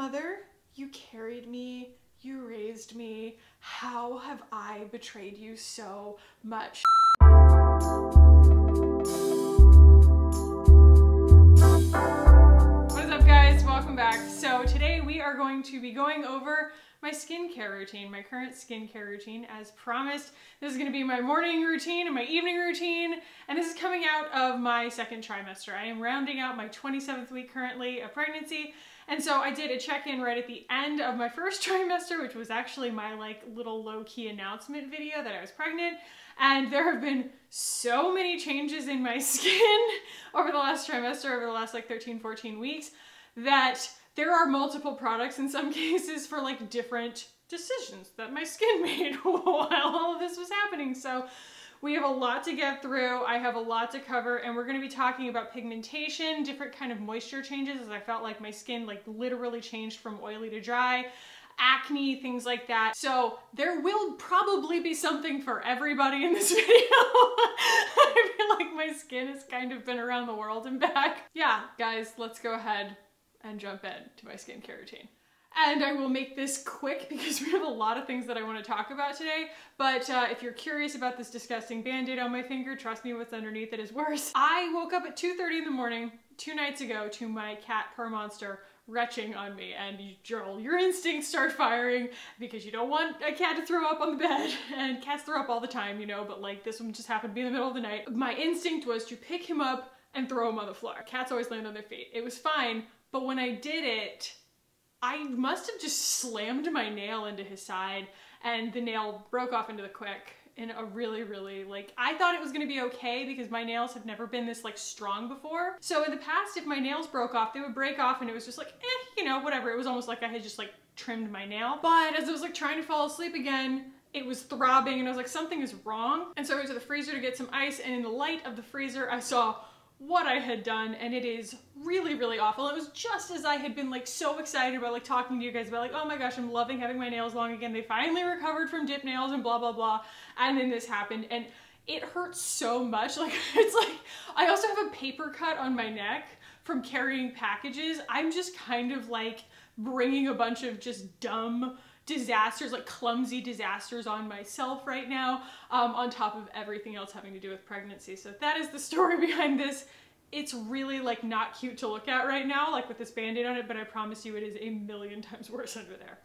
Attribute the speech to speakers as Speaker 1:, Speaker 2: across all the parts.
Speaker 1: Mother, you carried me, you raised me. How have I betrayed you so much? What is up guys? Welcome back. So today we are going to be going over my skincare routine, my current skincare routine as promised. This is gonna be my morning routine and my evening routine, and this is coming out of my second trimester. I am rounding out my 27th week currently of pregnancy, and so I did a check-in right at the end of my first trimester, which was actually my like little low-key announcement video that I was pregnant. And there have been so many changes in my skin over the last trimester, over the last like 13, 14 weeks, that there are multiple products in some cases for like different decisions that my skin made while all of this was happening. So we have a lot to get through. I have a lot to cover and we're gonna be talking about pigmentation, different kind of moisture changes as I felt like my skin like literally changed from oily to dry acne, things like that. So there will probably be something for everybody in this video. I feel like my skin has kind of been around the world and back. Yeah, guys, let's go ahead and jump in to my skincare routine. And I will make this quick because we have a lot of things that I want to talk about today. But uh, if you're curious about this disgusting band-aid on my finger, trust me, what's underneath it is worse. I woke up at 2.30 in the morning two nights ago to my cat, Per Monster, retching on me and you, your, your instincts start firing because you don't want a cat to throw up on the bed and cats throw up all the time, you know, but like this one just happened to be in the middle of the night. My instinct was to pick him up and throw him on the floor. Cats always land on their feet. It was fine, but when I did it, I must have just slammed my nail into his side and the nail broke off into the quick in a really, really, like, I thought it was gonna be okay because my nails have never been this, like, strong before. So in the past, if my nails broke off, they would break off and it was just like, eh, you know, whatever. It was almost like I had just, like, trimmed my nail. But as I was, like, trying to fall asleep again, it was throbbing and I was like, something is wrong. And so I went to the freezer to get some ice and in the light of the freezer, I saw what I had done and it is really really awful. It was just as I had been like so excited about like talking to you guys about like oh my gosh I'm loving having my nails long again. They finally recovered from dip nails and blah blah blah and then this happened and it hurts so much like it's like I also have a paper cut on my neck from carrying packages. I'm just kind of like bringing a bunch of just dumb disasters, like clumsy disasters on myself right now, um, on top of everything else having to do with pregnancy. So that is the story behind this. It's really like not cute to look at right now, like with this band-aid on it, but I promise you it is a million times worse under there.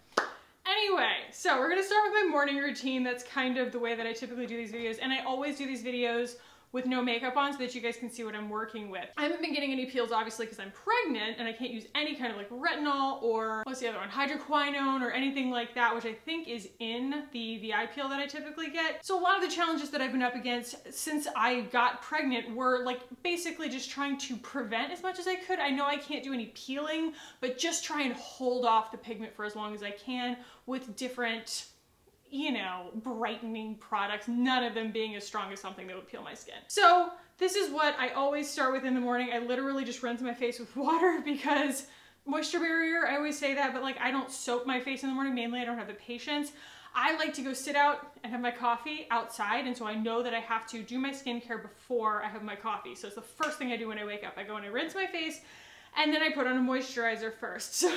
Speaker 1: Anyway, so we're gonna start with my morning routine. That's kind of the way that I typically do these videos, and I always do these videos with no makeup on so that you guys can see what I'm working with. I haven't been getting any peels obviously because I'm pregnant and I can't use any kind of like retinol or what's the other one, hydroquinone or anything like that, which I think is in the VI peel that I typically get. So a lot of the challenges that I've been up against since I got pregnant were like basically just trying to prevent as much as I could. I know I can't do any peeling, but just try and hold off the pigment for as long as I can with different you know, brightening products, none of them being as strong as something that would peel my skin. So this is what I always start with in the morning. I literally just rinse my face with water because moisture barrier, I always say that, but like I don't soak my face in the morning. Mainly I don't have the patience. I like to go sit out and have my coffee outside and so I know that I have to do my skincare before I have my coffee. So it's the first thing I do when I wake up. I go and I rinse my face and then I put on a moisturizer first. So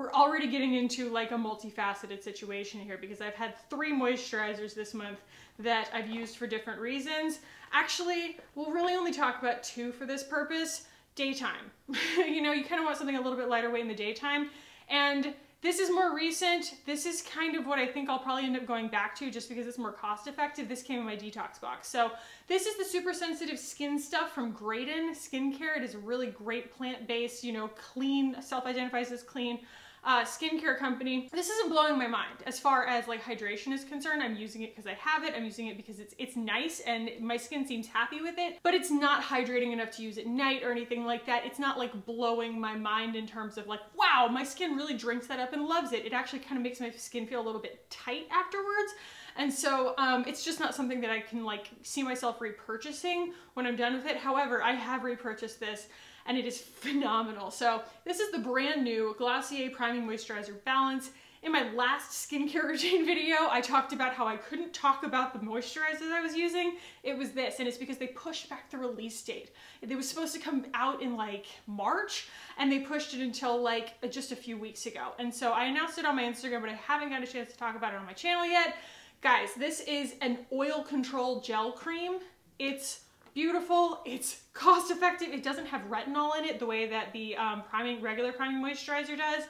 Speaker 1: we're already getting into like a multifaceted situation here because I've had three moisturizers this month that I've used for different reasons. Actually, we'll really only talk about two for this purpose. Daytime. you know, you kind of want something a little bit lighter weight in the daytime. And this is more recent. This is kind of what I think I'll probably end up going back to just because it's more cost effective. This came in my detox box. So this is the super sensitive skin stuff from Graydon Skincare. It is a really great plant-based, you know, clean, self-identifies as clean uh, skincare company. This isn't blowing my mind as far as like hydration is concerned. I'm using it because I have it. I'm using it because it's it's nice and my skin seems happy with it, but it's not hydrating enough to use at night or anything like that. It's not like blowing my mind in terms of like, wow, my skin really drinks that up and loves it. It actually kind of makes my skin feel a little bit tight afterwards. And so um, it's just not something that I can like see myself repurchasing when I'm done with it. However, I have repurchased this and it is phenomenal. So this is the brand new Glossier Priming Moisturizer Balance In my last skincare routine video, I talked about how I couldn't talk about the moisturizers I was using. It was this, and it's because they pushed back the release date. It was supposed to come out in like March, and they pushed it until like uh, just a few weeks ago. And so I announced it on my Instagram, but I haven't got a chance to talk about it on my channel yet. Guys, this is an oil control gel cream. It's beautiful, it's cost effective, it doesn't have retinol in it the way that the um, priming, regular priming moisturizer does.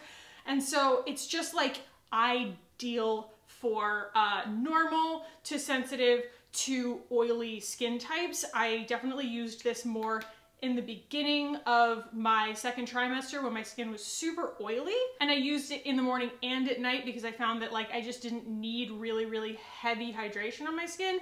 Speaker 1: And so it's just like ideal for uh, normal to sensitive to oily skin types. I definitely used this more in the beginning of my second trimester when my skin was super oily and I used it in the morning and at night because I found that like I just didn't need really really heavy hydration on my skin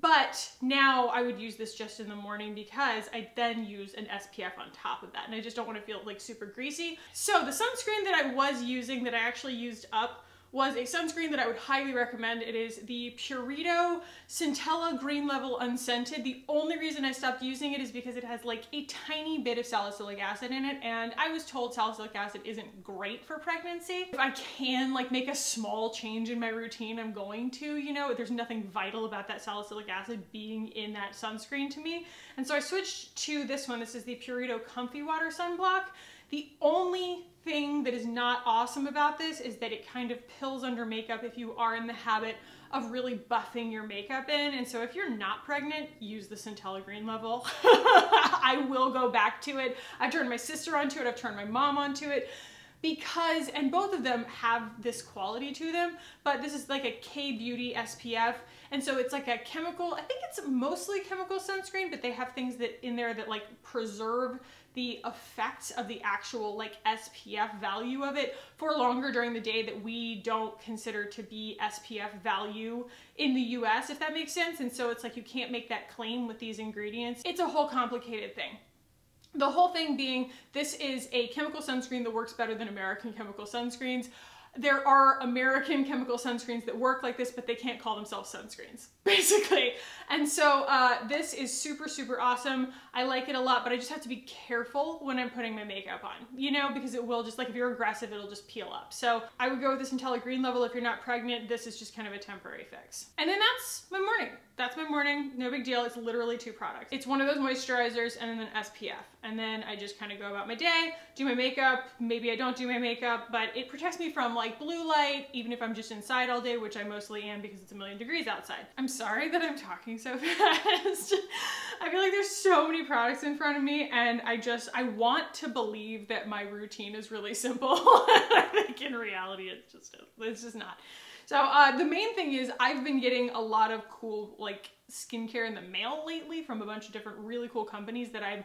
Speaker 1: but now I would use this just in the morning because I then use an SPF on top of that and I just don't want to feel like super greasy. So the sunscreen that I was using that I actually used up was a sunscreen that I would highly recommend. It is the Purito Centella Green Level Unscented. The only reason I stopped using it is because it has like a tiny bit of salicylic acid in it and I was told salicylic acid isn't great for pregnancy. If I can like make a small change in my routine, I'm going to, you know, there's nothing vital about that salicylic acid being in that sunscreen to me. And so I switched to this one. This is the Purito Comfy Water Sunblock. The only thing that is not awesome about this is that it kind of pills under makeup if you are in the habit of really buffing your makeup in. And so if you're not pregnant, use the Centella Green Level. I will go back to it. I've turned my sister onto it. I've turned my mom onto it because, and both of them have this quality to them, but this is like a K-Beauty SPF. And so it's like a chemical, I think it's mostly chemical sunscreen, but they have things that in there that like preserve the effects of the actual like SPF value of it for longer during the day that we don't consider to be SPF value in the US, if that makes sense. And so it's like you can't make that claim with these ingredients. It's a whole complicated thing. The whole thing being this is a chemical sunscreen that works better than American chemical sunscreens there are American chemical sunscreens that work like this, but they can't call themselves sunscreens, basically. And so uh, this is super, super awesome. I like it a lot, but I just have to be careful when I'm putting my makeup on, you know, because it will just, like if you're aggressive, it'll just peel up. So I would go with this Centella Green level if you're not pregnant. This is just kind of a temporary fix. And then that's my morning. That's my morning, no big deal. It's literally two products. It's one of those moisturizers and then an SPF. And then I just kind of go about my day, do my makeup. Maybe I don't do my makeup, but it protects me from like blue light, even if I'm just inside all day, which I mostly am because it's a million degrees outside. I'm sorry that I'm talking so fast. I feel like there's so many products in front of me and I just, I want to believe that my routine is really simple. I think in reality it's just, it's just not. So uh, the main thing is I've been getting a lot of cool like skincare in the mail lately from a bunch of different really cool companies that I've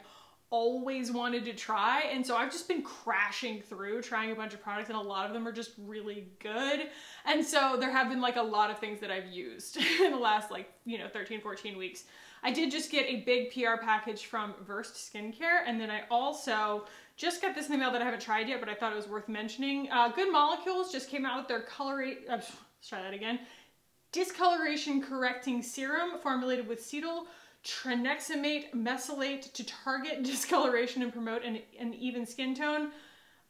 Speaker 1: always wanted to try and so I've just been crashing through trying a bunch of products and a lot of them are just really good and so there have been like a lot of things that I've used in the last like you know 13 14 weeks I did just get a big PR package from Versed Skincare and then I also just got this in the mail that I haven't tried yet but I thought it was worth mentioning uh, Good Molecules just came out with their colorate uh, let's try that again discoloration correcting serum formulated with cetyl tranexamate mesylate to target discoloration and promote an, an even skin tone.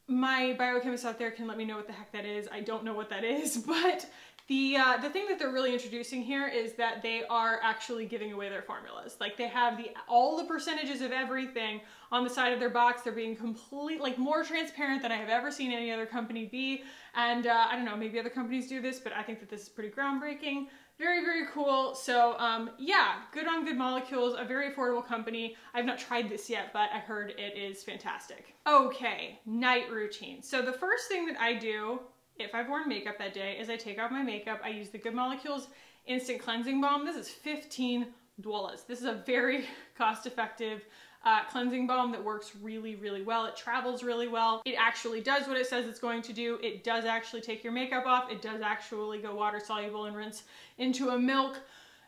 Speaker 1: My biochemist out there can let me know what the heck that is. I don't know what that is, but the, uh, the thing that they're really introducing here is that they are actually giving away their formulas. Like they have the all the percentages of everything on the side of their box. They're being complete, like more transparent than I have ever seen any other company be. And uh, I don't know, maybe other companies do this, but I think that this is pretty groundbreaking. Very, very cool. So um, yeah, good on Good Molecules, a very affordable company. I've not tried this yet, but I heard it is fantastic. Okay, night routine. So the first thing that I do if I've worn makeup that day is I take off my makeup. I use the Good Molecules Instant Cleansing Balm. This is 15 dollars. This is a very cost-effective uh, cleansing balm that works really, really well. It travels really well. It actually does what it says it's going to do. It does actually take your makeup off. It does actually go water soluble and rinse into a milk.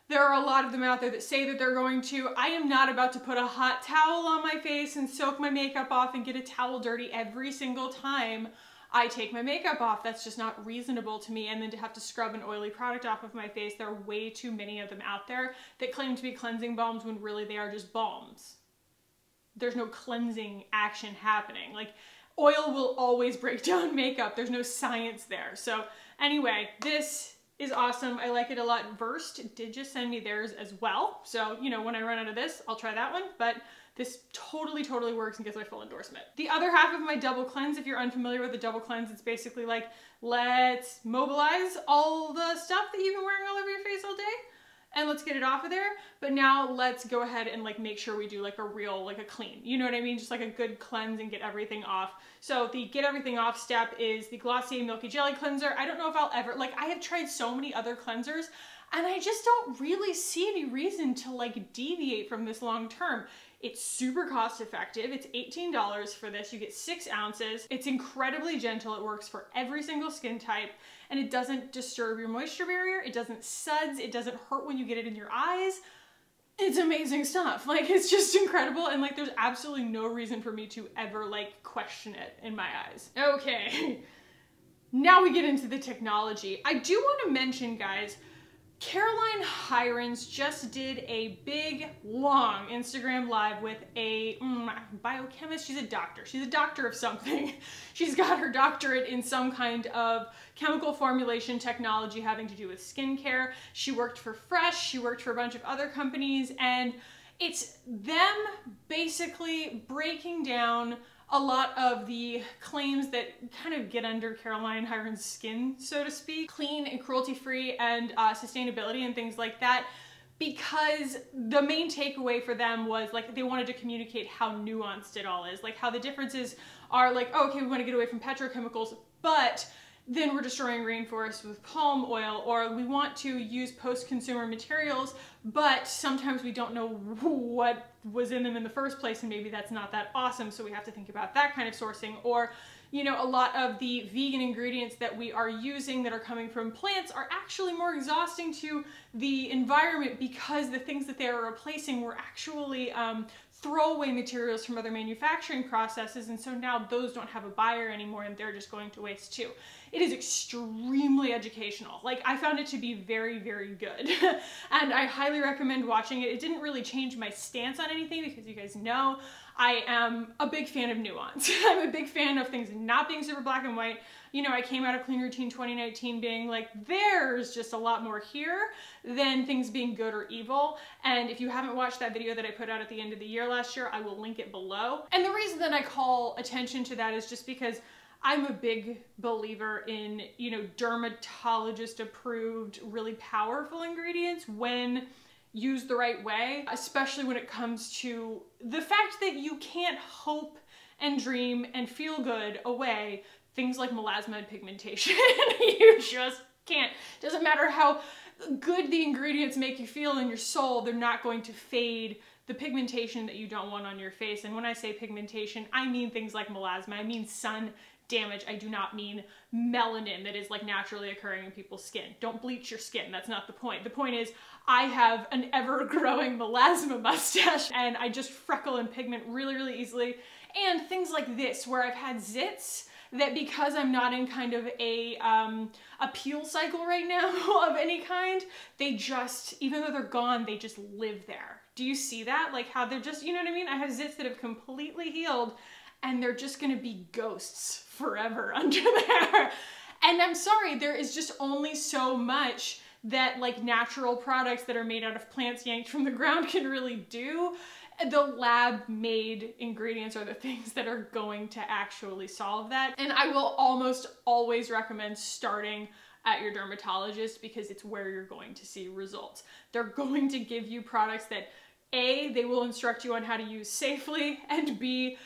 Speaker 1: There are a lot of them out there that say that they're going to. I am not about to put a hot towel on my face and soak my makeup off and get a towel dirty every single time I take my makeup off. That's just not reasonable to me. And then to have to scrub an oily product off of my face, there are way too many of them out there that claim to be cleansing balms when really they are just balms. There's no cleansing action happening. Like oil will always break down makeup. There's no science there. So anyway, this is awesome. I like it a lot. Versed did just send me theirs as well. So, you know, when I run out of this, I'll try that one. But this totally, totally works and gets my full endorsement. The other half of my double cleanse, if you're unfamiliar with the double cleanse, it's basically like, let's mobilize all the stuff that you've been wearing all over your face all day and let's get it off of there. But now let's go ahead and like make sure we do like a real, like a clean, you know what I mean? Just like a good cleanse and get everything off. So the get everything off step is the Glossier Milky Jelly Cleanser. I don't know if I'll ever, like I have tried so many other cleansers and I just don't really see any reason to like deviate from this long term. It's super cost effective. It's $18 for this. You get six ounces. It's incredibly gentle. It works for every single skin type and it doesn't disturb your moisture barrier. It doesn't suds. It doesn't hurt when you get it in your eyes. It's amazing stuff. Like it's just incredible and like there's absolutely no reason for me to ever like question it in my eyes. Okay. now we get into the technology. I do want to mention guys, Caroline Hirons just did a big, long Instagram live with a mm, biochemist. She's a doctor. She's a doctor of something. She's got her doctorate in some kind of chemical formulation technology having to do with skincare. She worked for Fresh. She worked for a bunch of other companies. And it's them basically breaking down a lot of the claims that kind of get under Caroline Hirons' skin, so to speak, clean and cruelty-free and uh, sustainability and things like that because the main takeaway for them was like they wanted to communicate how nuanced it all is, like how the differences are like, oh, okay, we want to get away from petrochemicals, but then we're destroying rainforests with palm oil, or we want to use post-consumer materials, but sometimes we don't know what was in them in the first place, and maybe that's not that awesome, so we have to think about that kind of sourcing, or you know, a lot of the vegan ingredients that we are using that are coming from plants are actually more exhausting to the environment because the things that they are replacing were actually um, throwaway materials from other manufacturing processes and so now those don't have a buyer anymore and they're just going to waste too. It is extremely educational. Like I found it to be very, very good and I highly recommend watching it. It didn't really change my stance on anything because you guys know I am a big fan of nuance. I'm a big fan of things not being super black and white. You know, I came out of Clean Routine 2019 being like, there's just a lot more here than things being good or evil. And if you haven't watched that video that I put out at the end of the year last year, I will link it below. And the reason that I call attention to that is just because I'm a big believer in, you know, dermatologist approved, really powerful ingredients when used the right way, especially when it comes to the fact that you can't hope and dream and feel good away things like melasma and pigmentation. you just can't. Doesn't matter how good the ingredients make you feel in your soul, they're not going to fade the pigmentation that you don't want on your face. And when I say pigmentation, I mean things like melasma. I mean sun damage. I do not mean melanin that is like naturally occurring in people's skin. Don't bleach your skin. That's not the point. The point is I have an ever growing melasma mustache and I just freckle and pigment really, really easily. And things like this where I've had zits that because I'm not in kind of a, um, a peel cycle right now of any kind, they just, even though they're gone, they just live there. Do you see that? Like how they're just, you know what I mean? I have zits that have completely healed and they're just gonna be ghosts forever under there. And I'm sorry, there is just only so much that like natural products that are made out of plants yanked from the ground can really do. The lab made ingredients are the things that are going to actually solve that. And I will almost always recommend starting at your dermatologist because it's where you're going to see results. They're going to give you products that A, they will instruct you on how to use safely, and B,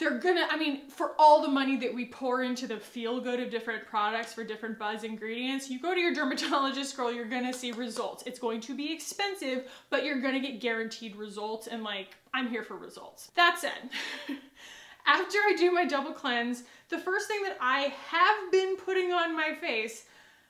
Speaker 1: they're gonna, I mean, for all the money that we pour into the feel good of different products for different buzz ingredients, you go to your dermatologist, girl, you're gonna see results. It's going to be expensive, but you're gonna get guaranteed results and like, I'm here for results. That said, after I do my double cleanse, the first thing that I have been putting on my face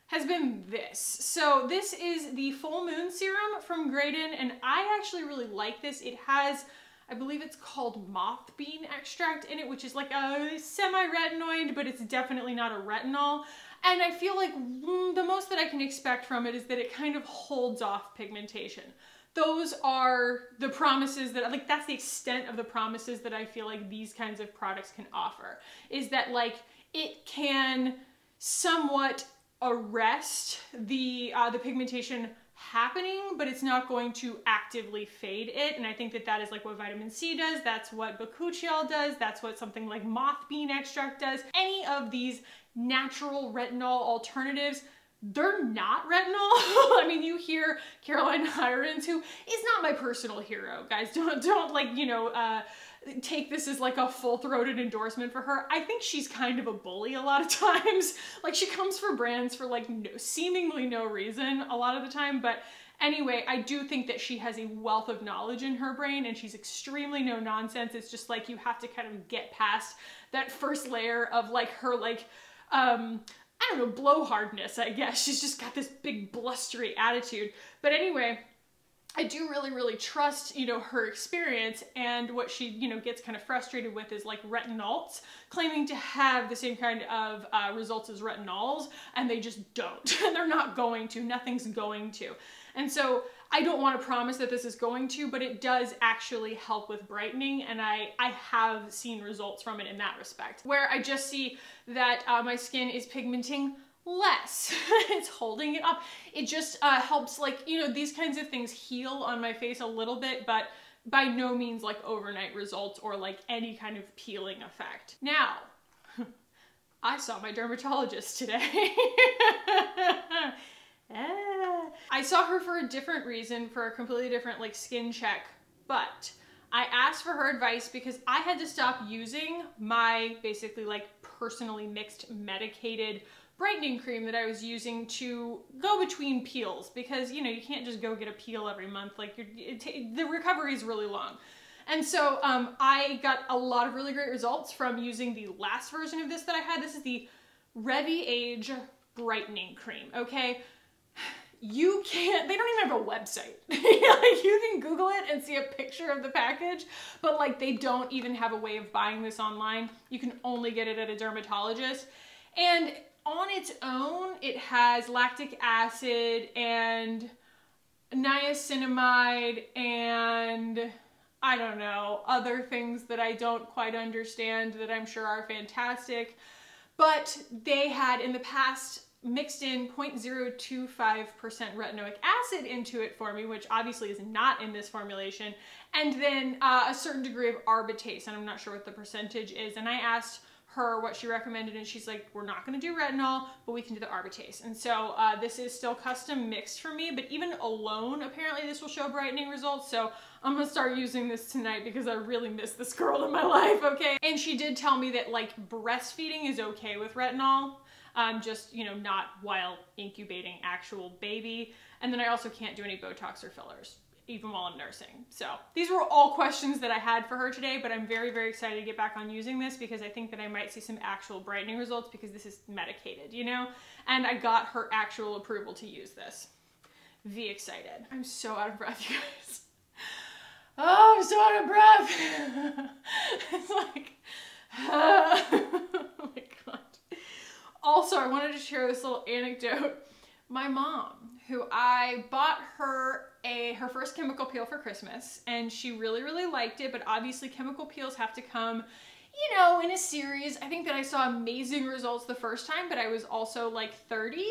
Speaker 1: has been this. So this is the Full Moon Serum from Graydon, and I actually really like this. It has I believe it's called moth bean extract in it, which is like a semi-retinoid, but it's definitely not a retinol. And I feel like mm, the most that I can expect from it is that it kind of holds off pigmentation. those are the promises that like that's the extent of the promises that I feel like these kinds of products can offer is that like it can somewhat arrest the uh, the pigmentation happening but it's not going to actively fade it and I think that that is like what vitamin C does that's what bakuchiol does that's what something like moth bean extract does any of these natural retinol alternatives they're not retinol. I mean, you hear Caroline Hirons, who is not my personal hero, guys. Don't don't like you know uh, take this as like a full throated endorsement for her. I think she's kind of a bully a lot of times. like she comes for brands for like no, seemingly no reason a lot of the time, but. Anyway, I do think that she has a wealth of knowledge in her brain and she's extremely no nonsense. It's just like you have to kind of get past that first layer of like her like um I don't know, blowhardness, I guess. She's just got this big blustery attitude. But anyway, I do really, really trust, you know, her experience and what she, you know, gets kind of frustrated with is like retinolts claiming to have the same kind of uh, results as retinols and they just don't. They're not going to, nothing's going to. And so I don't want to promise that this is going to, but it does actually help with brightening and I, I have seen results from it in that respect. Where I just see that uh, my skin is pigmenting less. it's holding it up. It just uh, helps like, you know, these kinds of things heal on my face a little bit, but by no means like overnight results or like any kind of peeling effect. Now, I saw my dermatologist today. Ah. I saw her for a different reason, for a completely different like skin check, but I asked for her advice because I had to stop using my basically like personally mixed medicated brightening cream that I was using to go between peels because you know you can't just go get a peel every month like the recovery is really long. And so um, I got a lot of really great results from using the last version of this that I had. This is the Reviage Brightening Cream, okay? you can't, they don't even have a website. like you can Google it and see a picture of the package, but like they don't even have a way of buying this online. You can only get it at a dermatologist. And on its own, it has lactic acid and niacinamide and I don't know, other things that I don't quite understand that I'm sure are fantastic. But they had in the past mixed in 0.025% retinoic acid into it for me, which obviously is not in this formulation, and then uh, a certain degree of arbutate, and I'm not sure what the percentage is. And I asked her what she recommended, and she's like, we're not gonna do retinol, but we can do the arbutate. And so uh, this is still custom mixed for me, but even alone, apparently this will show brightening results. So I'm gonna start using this tonight because I really miss this girl in my life, okay? And she did tell me that like breastfeeding is okay with retinol um, just, you know, not while incubating actual baby. And then I also can't do any Botox or fillers even while I'm nursing. So these were all questions that I had for her today, but I'm very, very excited to get back on using this because I think that I might see some actual brightening results because this is medicated, you know? And I got her actual approval to use this. V excited. I'm so out of breath, you guys. Oh, I'm so out of breath. it's like, uh, oh my God. Also, I wanted to share this little anecdote. My mom, who I bought her a her first chemical peel for Christmas, and she really, really liked it, but obviously chemical peels have to come you know, in a series. I think that I saw amazing results the first time, but I was also like 30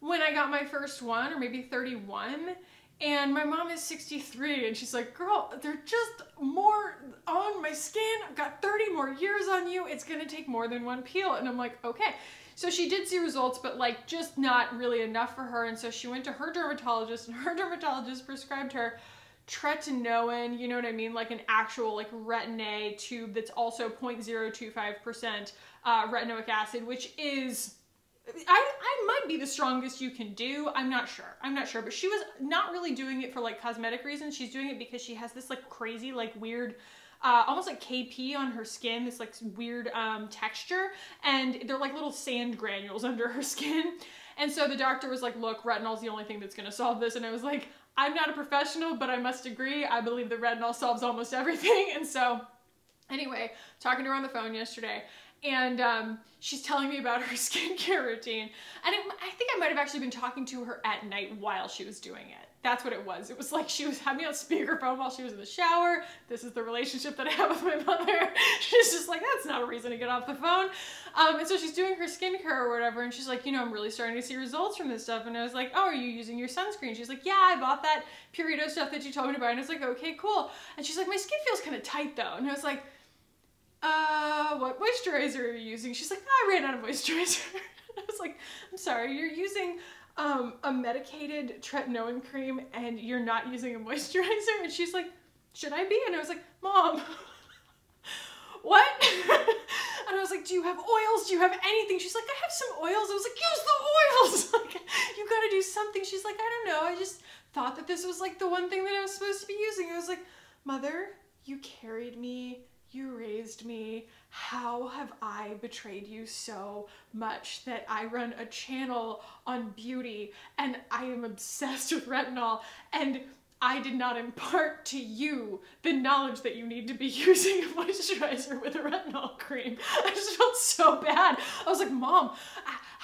Speaker 1: when I got my first one, or maybe 31. And my mom is 63 and she's like, girl, they're just more on my skin. I've got 30 more years on you. It's gonna take more than one peel. And I'm like, okay. So she did see results, but like just not really enough for her. And so she went to her dermatologist and her dermatologist prescribed her tretinoin, you know what I mean? Like an actual like retin-A tube that's also 0.025% uh, retinoic acid, which is I, I might be the strongest you can do. I'm not sure. I'm not sure. But she was not really doing it for like cosmetic reasons. She's doing it because she has this like crazy, like weird uh, almost like KP on her skin, this like weird um, texture, and they're like little sand granules under her skin. And so the doctor was like, look, retinol's the only thing that's gonna solve this. And I was like, I'm not a professional, but I must agree. I believe that retinol solves almost everything. And so anyway, talking to her on the phone yesterday, and um, she's telling me about her skincare routine. And it, I think I might have actually been talking to her at night while she was doing it. That's what it was. It was like she was having me on speakerphone while she was in the shower. This is the relationship that I have with my mother. She's just like, that's not a reason to get off the phone. Um, and so she's doing her skincare or whatever, and she's like, you know, I'm really starting to see results from this stuff. And I was like, oh, are you using your sunscreen? She's like, yeah, I bought that Purito stuff that you told me to buy. And I was like, okay, cool. And she's like, my skin feels kind of tight though. And I was like, uh, what moisturizer are you using? She's like, oh, I ran out of moisturizer. I was like, I'm sorry, you're using um, a medicated tretinoin cream and you're not using a moisturizer? And she's like, should I be? And I was like, mom, what? and I was like, do you have oils? Do you have anything? She's like, I have some oils. I was like, use the oils. like, you gotta do something. She's like, I don't know. I just thought that this was like the one thing that I was supposed to be using. I was like, mother, you carried me you raised me. How have I betrayed you so much that I run a channel on beauty and I am obsessed with retinol and I did not impart to you the knowledge that you need to be using a moisturizer with a retinol cream. I just felt so bad. I was like, Mom,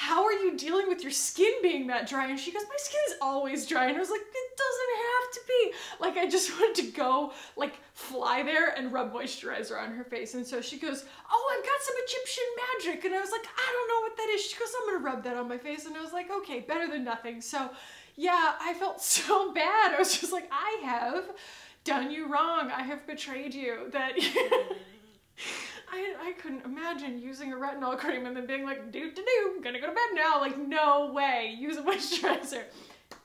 Speaker 1: how are you dealing with your skin being that dry? And she goes, My skin is always dry. And I was like, It doesn't have to be. Like, I just wanted to go, like, fly there and rub moisturizer on her face. And so she goes, Oh, I've got some Egyptian magic. And I was like, I don't know what that is. She goes, I'm gonna rub that on my face. And I was like, Okay, better than nothing. So, yeah, I felt so bad. I was just like, I have done you wrong. I have betrayed you. That mm-hmm. I, I couldn't imagine using a retinol cream and then being like, do do do, gonna go to bed now. Like, no way, use a moisturizer.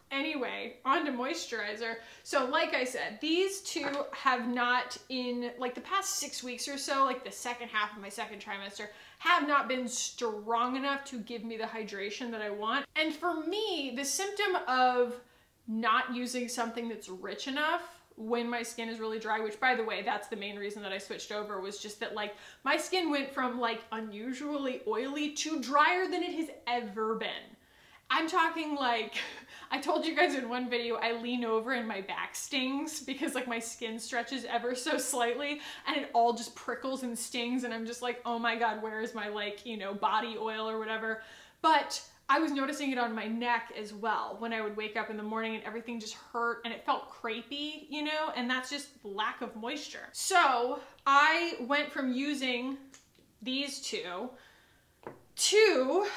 Speaker 1: Anyway, on to moisturizer. So like I said, these two have not in like the past six weeks or so, like the second half of my second trimester, have not been strong enough to give me the hydration that I want. And for me, the symptom of not using something that's rich enough when my skin is really dry, which by the way, that's the main reason that I switched over was just that like my skin went from like unusually oily to drier than it has ever been. I'm talking like, I told you guys in one video, I lean over and my back stings because like my skin stretches ever so slightly and it all just prickles and stings and I'm just like, oh my God, where is my like, you know, body oil or whatever. But I was noticing it on my neck as well when I would wake up in the morning and everything just hurt and it felt crepey, you know, and that's just lack of moisture. So I went from using these two to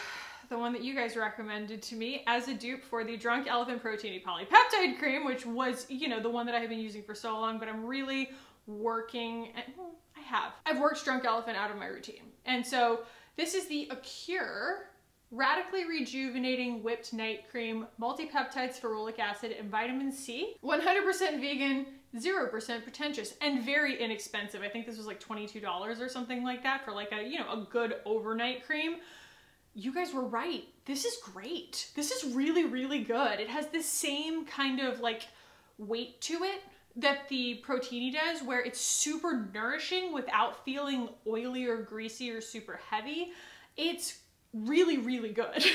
Speaker 1: the one that you guys recommended to me as a dupe for the Drunk Elephant Protini Polypeptide Cream, which was, you know, the one that I have been using for so long, but I'm really working, and well, I have. I've worked Drunk Elephant out of my routine. And so this is the Acure Radically Rejuvenating Whipped Night Cream, Multi-Peptides, Ferulic Acid, and Vitamin C. 100% vegan, 0% pretentious, and very inexpensive. I think this was like $22 or something like that for like a, you know, a good overnight cream you guys were right. This is great. This is really, really good. It has the same kind of like weight to it that the Protini does where it's super nourishing without feeling oily or greasy or super heavy. It's really really good.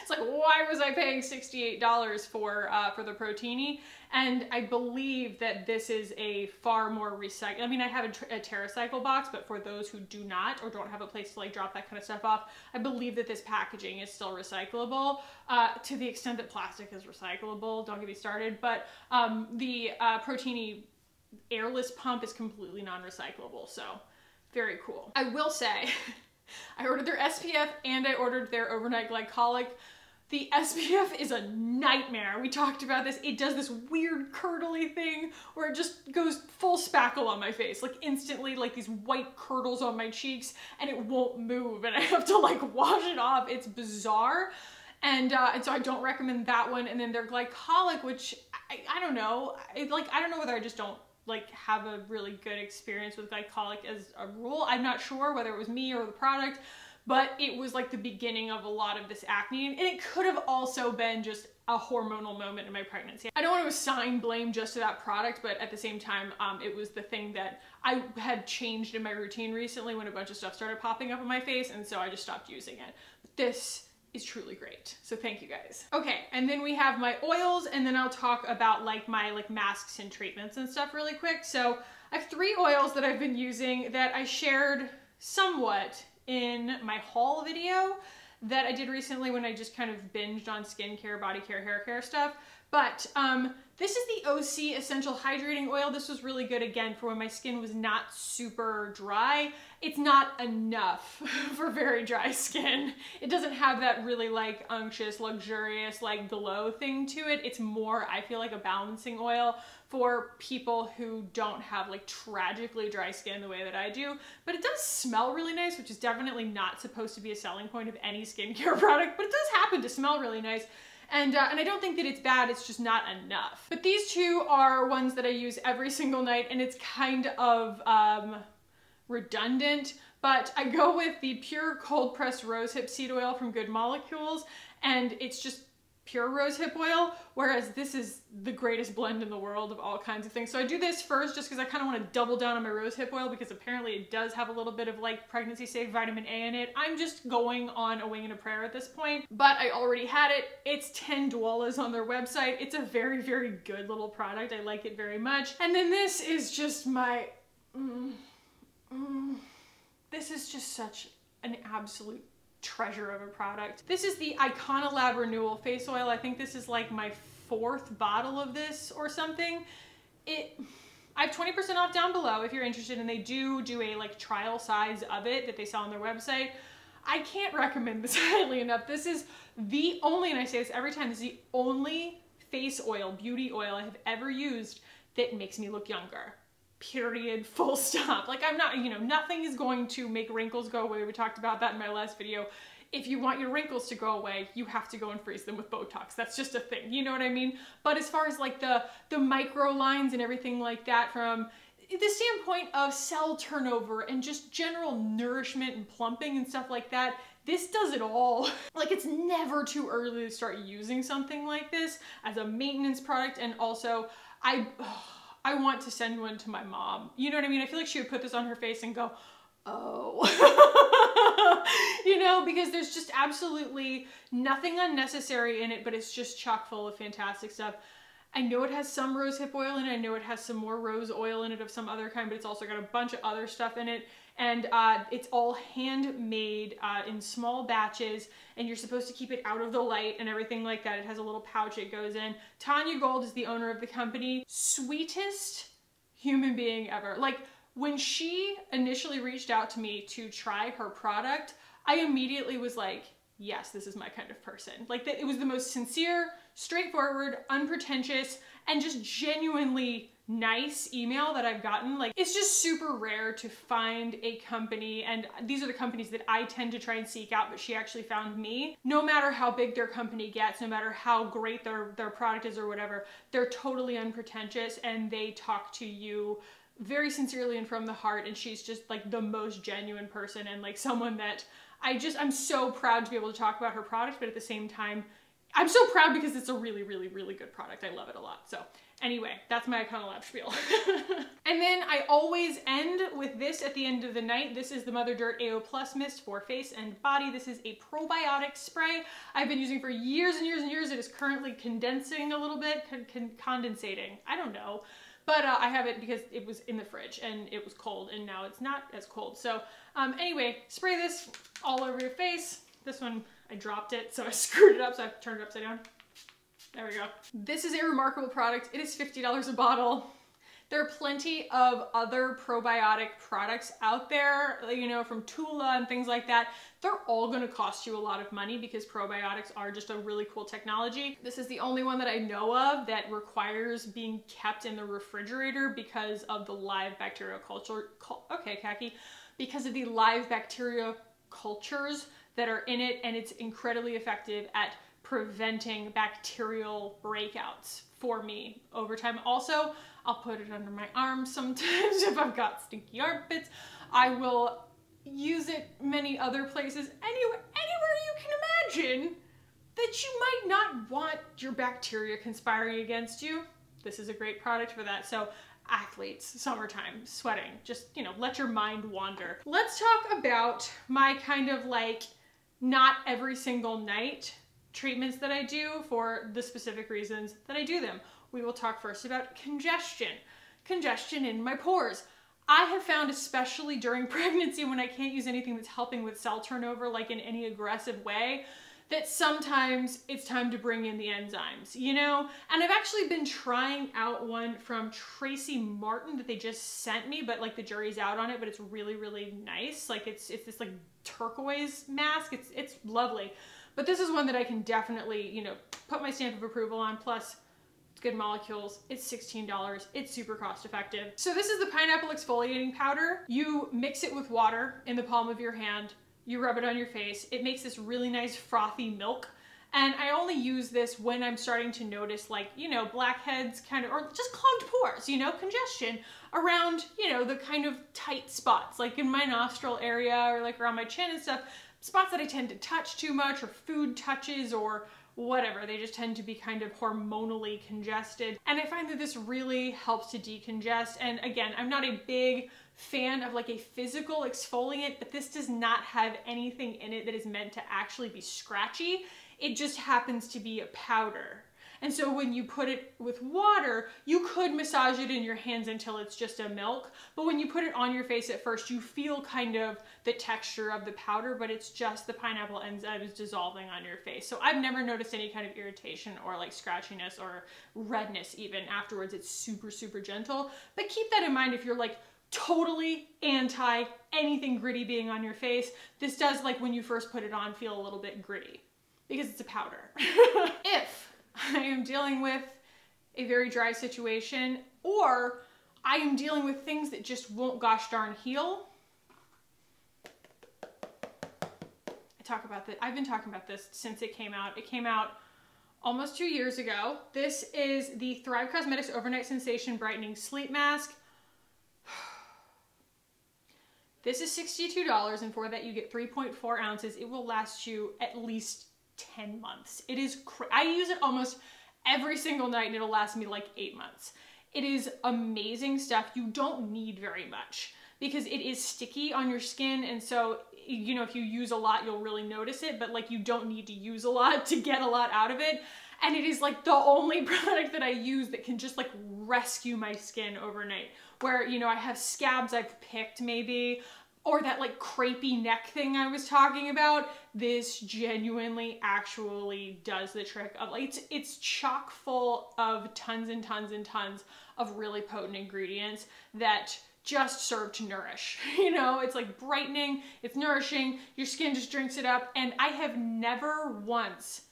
Speaker 1: It's like why was i paying $68 for uh, for the protini? And i believe that this is a far more recycle i mean i have a, a TerraCycle box but for those who do not or don't have a place to like drop that kind of stuff off i believe that this packaging is still recyclable uh, to the extent that plastic is recyclable. Don't get me started. But um, the uh, airless pump is completely non-recyclable. So very cool. I will say I ordered their SPF and I ordered their overnight glycolic. The SPF is a nightmare. We talked about this. It does this weird curdly thing where it just goes full spackle on my face, like instantly, like these white curdles on my cheeks, and it won't move, and I have to like wash it off. It's bizarre. And, uh, and so I don't recommend that one. And then their glycolic, which I, I don't know, it, like, I don't know whether I just don't like have a really good experience with glycolic as a rule. I'm not sure whether it was me or the product, but it was like the beginning of a lot of this acne. And it could have also been just a hormonal moment in my pregnancy. I don't want to assign blame just to that product, but at the same time, um, it was the thing that I had changed in my routine recently when a bunch of stuff started popping up on my face, and so I just stopped using it. But this is truly great. So thank you guys. Okay, and then we have my oils and then I'll talk about like my like masks and treatments and stuff really quick. So I have three oils that I've been using that I shared somewhat in my haul video that I did recently when I just kind of binged on skincare, body care, hair care stuff. But um, this is the OSEA Essential Hydrating Oil. This was really good again for when my skin was not super dry. It's not enough for very dry skin. It doesn't have that really like unctuous, luxurious, like glow thing to it. It's more, I feel like a balancing oil for people who don't have like tragically dry skin the way that I do. But it does smell really nice, which is definitely not supposed to be a selling point of any skincare product, but it does happen to smell really nice. And, uh, and I don't think that it's bad, it's just not enough. But these two are ones that I use every single night and it's kind of um, redundant, but I go with the pure cold pressed rosehip seed oil from Good Molecules and it's just pure rosehip oil, whereas this is the greatest blend in the world of all kinds of things. So I do this first just because I kind of want to double down on my rosehip oil because apparently it does have a little bit of like pregnancy safe vitamin A in it. I'm just going on a wing and a prayer at this point, but I already had it. It's 10 dollars on their website. It's a very, very good little product. I like it very much. And then this is just my, mm, mm, this is just such an absolute treasure of a product. This is the Iconolab Renewal Face Oil. I think this is like my fourth bottle of this or something. It, I have 20% off down below if you're interested and they do do a like trial size of it that they sell on their website. I can't recommend this highly enough. This is the only, and I say this every time, this is the only face oil, beauty oil I have ever used that makes me look younger period full stop. Like i'm not you know nothing is going to make wrinkles go away. We talked about that in my last video. If you want your wrinkles to go away you have to go and freeze them with botox. That's just a thing. You know what i mean? But as far as like the the micro lines and everything like that from the standpoint of cell turnover and just general nourishment and plumping and stuff like that this does it all. like it's never too early to start using something like this as a maintenance product. And also I oh, I want to send one to my mom. You know what I mean? I feel like she would put this on her face and go, oh. you know, because there's just absolutely nothing unnecessary in it, but it's just chock full of fantastic stuff. I know it has some rose hip oil in it. I know it has some more rose oil in it of some other kind, but it's also got a bunch of other stuff in it. And uh, it's all handmade uh, in small batches, and you're supposed to keep it out of the light and everything like that. It has a little pouch it goes in. Tanya Gold is the owner of the company. Sweetest human being ever. Like, when she initially reached out to me to try her product, I immediately was like, yes, this is my kind of person. Like that it was the most sincere, straightforward, unpretentious, and just genuinely nice email that I've gotten. Like it's just super rare to find a company and these are the companies that I tend to try and seek out, but she actually found me. No matter how big their company gets, no matter how great their, their product is or whatever, they're totally unpretentious and they talk to you very sincerely and from the heart and she's just like the most genuine person and like someone that I just, I'm so proud to be able to talk about her product, but at the same time, I'm so proud because it's a really, really, really good product. I love it a lot. So anyway, that's my Iconolab spiel. and then I always end with this at the end of the night. This is the Mother Dirt AO Plus Mist for face and body. This is a probiotic spray I've been using for years and years and years. It is currently condensing a little bit, con con condensating. I don't know. But uh, I have it because it was in the fridge and it was cold and now it's not as cold. So um, anyway, spray this all over your face. This one, I dropped it, so I screwed it up, so I turned it upside down. There we go. This is a remarkable product. It is $50 a bottle. There are plenty of other probiotic products out there, you know, from Tula and things like that. They're all gonna cost you a lot of money because probiotics are just a really cool technology. This is the only one that I know of that requires being kept in the refrigerator because of the live bacterial culture, okay, Kackie, because of the live bacteria cultures that are in it and it's incredibly effective at preventing bacterial breakouts for me over time. Also, I'll put it under my arm sometimes if I've got stinky armpits. I will use it many other places, anywhere, anywhere you can imagine that you might not want your bacteria conspiring against you. This is a great product for that. So athletes, summertime, sweating, just, you know, let your mind wander. Let's talk about my kind of like not every single night treatments that I do for the specific reasons that I do them we will talk first about congestion. Congestion in my pores. I have found, especially during pregnancy, when I can't use anything that's helping with cell turnover, like in any aggressive way, that sometimes it's time to bring in the enzymes, you know? And I've actually been trying out one from Tracie Martyn that they just sent me, but like the jury's out on it, but it's really, really nice. Like it's it's this like turquoise mask. It's it's lovely. But this is one that I can definitely, you know, put my stamp of approval on. Plus, good molecules. It's $16. It's super cost effective. So this is the pineapple exfoliating powder. You mix it with water in the palm of your hand. You rub it on your face. It makes this really nice frothy milk. And I only use this when I'm starting to notice like, you know, blackheads kind of, or just clogged pores, you know, congestion around, you know, the kind of tight spots, like in my nostril area or like around my chin and stuff, spots that I tend to touch too much or food touches or whatever. They just tend to be kind of hormonally congested. And I find that this really helps to decongest. And again, I'm not a big fan of like a physical exfoliant, but this does not have anything in it that is meant to actually be scratchy. It just happens to be a powder. And so when you put it with water, you could massage it in your hands until it's just a milk. But when you put it on your face at first, you feel kind of the texture of the powder, but it's just the pineapple enzymes dissolving on your face. So I've never noticed any kind of irritation or like scratchiness or redness even afterwards. It's super, super gentle. But keep that in mind if you're like totally anti anything gritty being on your face. This does like when you first put it on feel a little bit gritty because it's a powder. if I am dealing with a very dry situation, or I am dealing with things that just won't gosh darn heal. I talk about that. I've been talking about this since it came out. It came out almost two years ago. This is the Thrive Causemetics Overnight Sensation Brightening Sleep Mask. This is $62 and for that you get 3.4 ounces. It will last you at least 10 months. It is, I use it almost every single night and it'll last me like eight months. It is amazing stuff. You don't need very much because it is sticky on your skin and so you know if you use a lot you'll really notice it but like you don't need to use a lot to get a lot out of it and it is like the only product that I use that can just like rescue my skin overnight where you know I have scabs I've picked maybe or that like crepey neck thing I was talking about, this genuinely actually does the trick of like, it's, it's chock full of tons and tons and tons of really potent ingredients that just serve to nourish. You know, it's like brightening, it's nourishing, your skin just drinks it up. And I have never once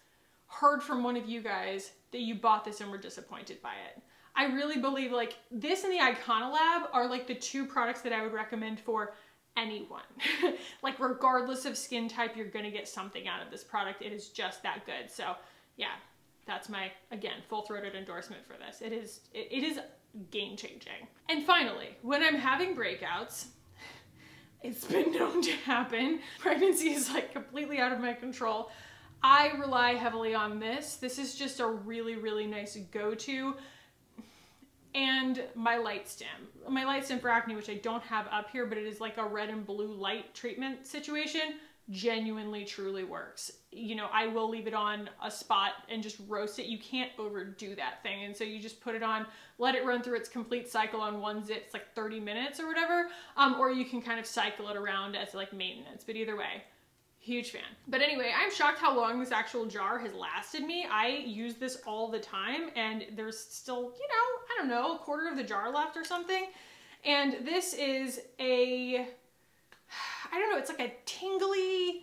Speaker 1: heard from one of you guys that you bought this and were disappointed by it. I really believe like this and the Iconolab are like the two products that I would recommend for anyone. like regardless of skin type, you're gonna get something out of this product. It is just that good. So yeah, that's my, again, full-throated endorsement for this. It is, it, it is game changing. And finally, when I'm having breakouts, it's been known to happen. Pregnancy is like completely out of my control. I rely heavily on this. This is just a really, really nice go-to and my Lightstim. My Lightstim for acne, which I don't have up here, but it is like a red and blue light treatment situation, genuinely truly works. You know, I will leave it on a spot and just roast it. You can't overdo that thing. And so you just put it on, let it run through its complete cycle on one zit, it's like 30 minutes or whatever. Um, or you can kind of cycle it around as like maintenance, but either way, Huge fan. But anyway, I'm shocked how long this actual jar has lasted me. I use this all the time and there's still, you know, I don't know, a quarter of the jar left or something. And this is a, I don't know, it's like a tingly,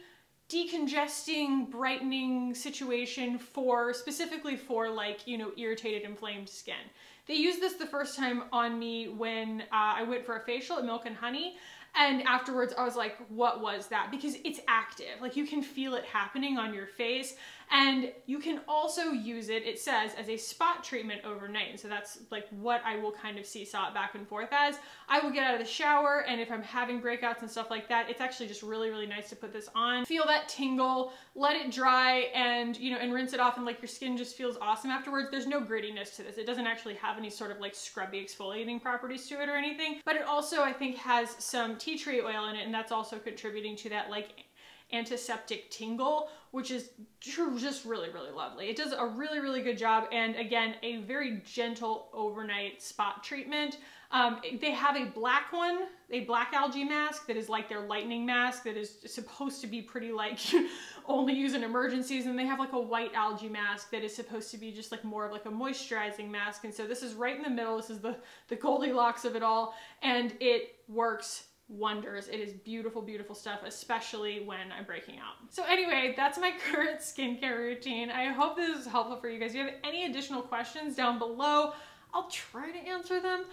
Speaker 1: decongesting, brightening situation for, specifically for like, you know, irritated, inflamed skin. They used this the first time on me when uh, I went for a facial at Milk and Honey and afterwards, I was like, what was that? Because it's active. Like you can feel it happening on your face. And you can also use it, it says, as a spot treatment overnight. And so that's like what I will kind of seesaw it back and forth as. I will get out of the shower and if I'm having breakouts and stuff like that, it's actually just really, really nice to put this on. Feel that tingle, let it dry and, you know, and rinse it off and like your skin just feels awesome afterwards. There's no grittiness to this. It doesn't actually have any sort of like scrubby exfoliating properties to it or anything. But it also, I think, has some tea tree oil in it and that's also contributing to that like antiseptic tingle, which is just really, really lovely. It does a really, really good job. And again, a very gentle overnight spot treatment. Um, they have a black one, a black algae mask that is like their lightning mask that is supposed to be pretty like only use in emergencies. And they have like a white algae mask that is supposed to be just like more of like a moisturizing mask. And so this is right in the middle. This is the, the Goldilocks of it all. And it works wonders. It is beautiful, beautiful stuff, especially when I'm breaking out. So anyway, that's my current skincare routine. I hope this is helpful for you guys. If you have any additional questions down below, I'll try to answer them.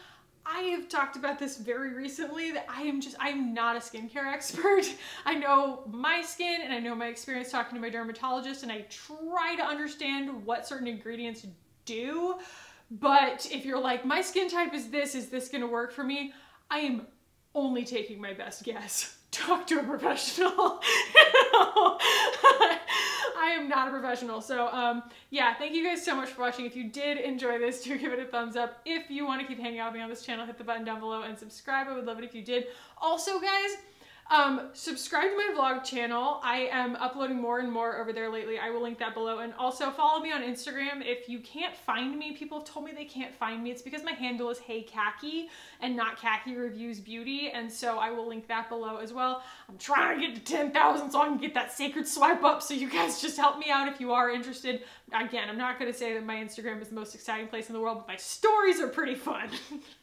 Speaker 1: I have talked about this very recently that I am just, I'm not a skincare expert. I know my skin and I know my experience talking to my dermatologist and I try to understand what certain ingredients do. But if you're like, my skin type is this, is this gonna work for me? I am only taking my best guess. Talk to a professional. I am not a professional. So um, yeah, thank you guys so much for watching. If you did enjoy this, do give it a thumbs up. If you want to keep hanging out with me on this channel, hit the button down below and subscribe. I would love it if you did. Also, guys, um, subscribe to my vlog channel. I am uploading more and more over there lately. I will link that below. And also follow me on Instagram. If you can't find me, people have told me they can't find me. It's because my handle is Hey Kackie and not Kackie Reviews Beauty. And so I will link that below as well. I'm trying to get to 10,000 so I can get that sacred swipe up. So you guys just help me out if you are interested. Again, I'm not going to say that my Instagram is the most exciting place in the world, but my stories are pretty fun.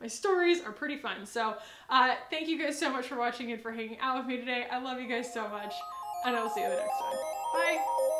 Speaker 1: my stories are pretty fun. So uh, thank you guys so much for watching and for hanging out with me today. I love you guys so much, and I will see you the next time.